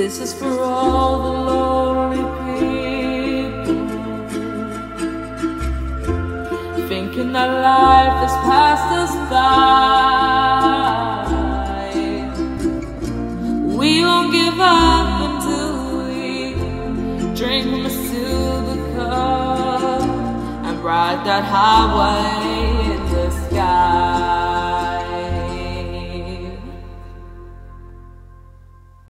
This is for all the lonely people. Thinking that life has passed us by. We won't give up until we Drink from a silver cup And ride that highway.